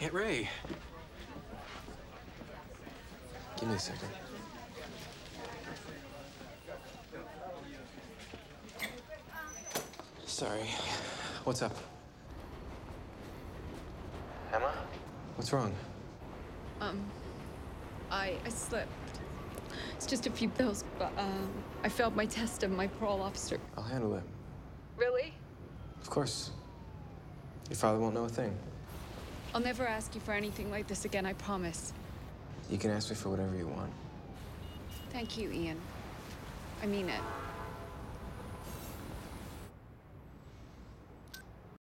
Aunt Ray. Give me a second. Sorry. What's up? Emma? What's wrong? Um, I I slipped. It's just a few pills, but um, I failed my test of my parole officer. I'll handle it. Really? Of course. Your father won't know a thing. I'll never ask you for anything like this again. I promise. You can ask me for whatever you want. Thank you, Ian. I mean it.